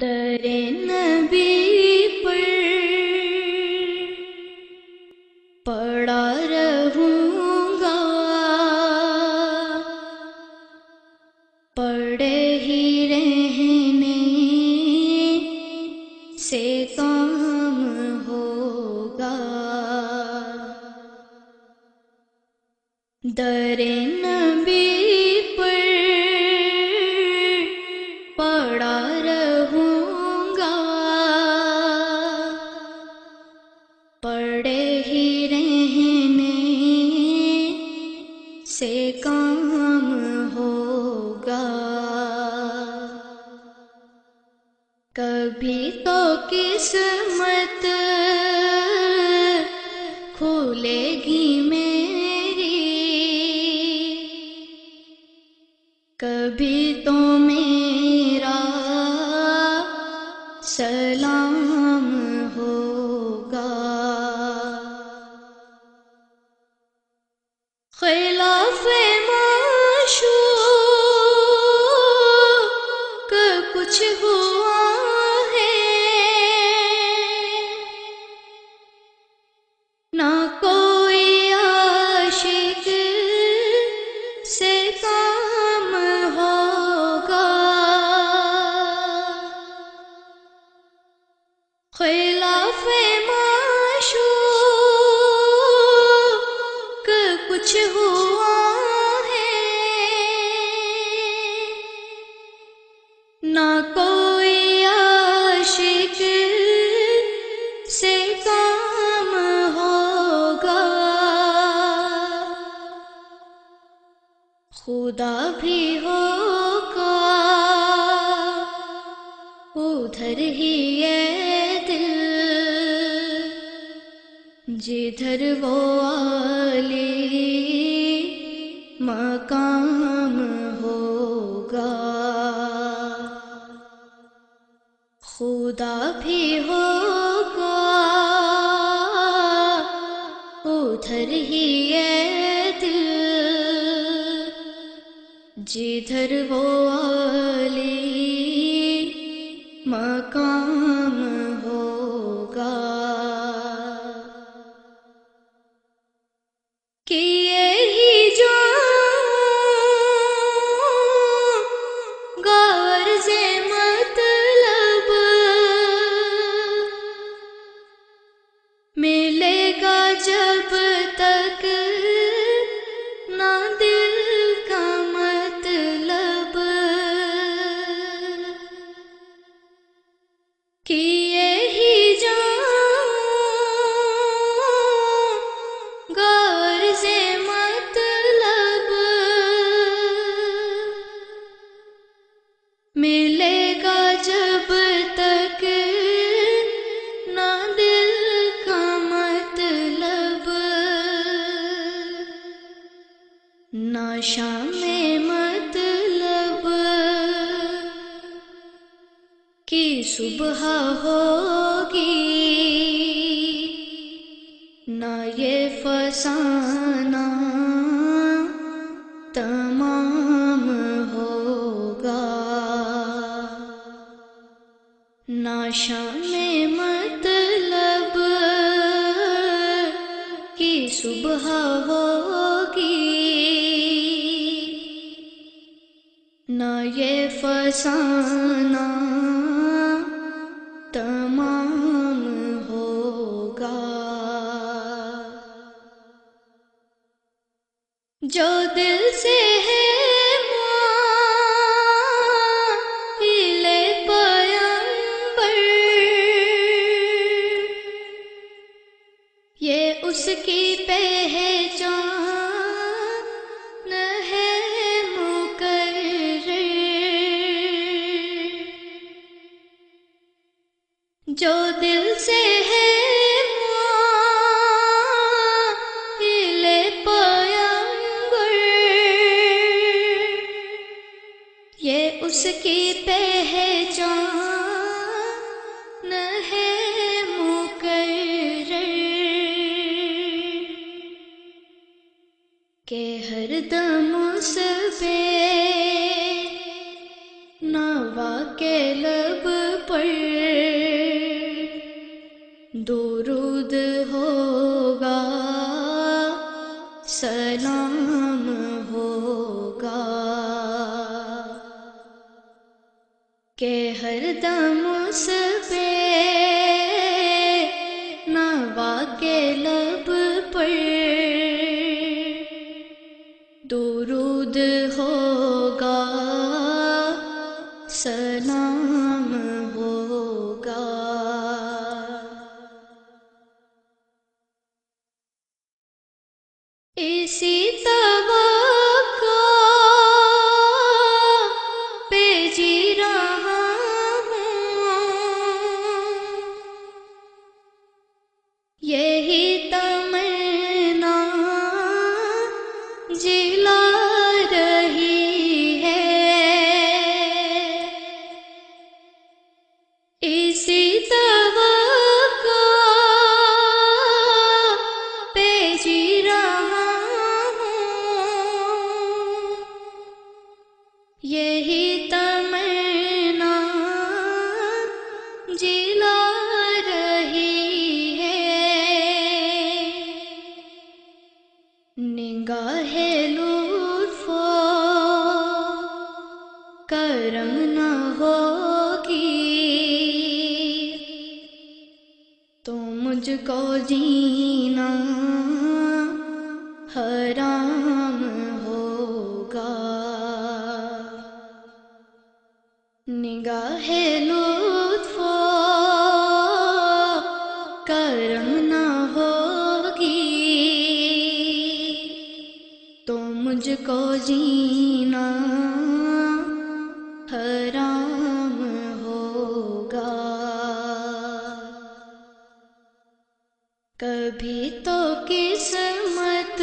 दरे नबी पर पड़ा रहूँगा। पड़े ही रहने से काम होगा। दरे नबी पर पड़ा रहूँगा कभी तो किस्मत खुलेगी मेरी। कभी तो मेरा सलाम होगा। खिलाफ माशू कुछ है जिधर वो आली मकाम होगा। खुदा भी उधर वो आली ना में मतलब की सुबह होगी। ये फसाना तमाम होगा। जो दिल से है ये उसकी पहचान है मुकर्र। के हर दम उस पे नवा के लब पर दुरूद होगा सलाम। के हर दम उस नवा के लब पर। दुरूद होगा सलाम होगा। इसी तवक्का मुझको जीना हराम होगा। निगाह लुत्फो करम न होगी। तो मुझको जीना कभी तो किस्मत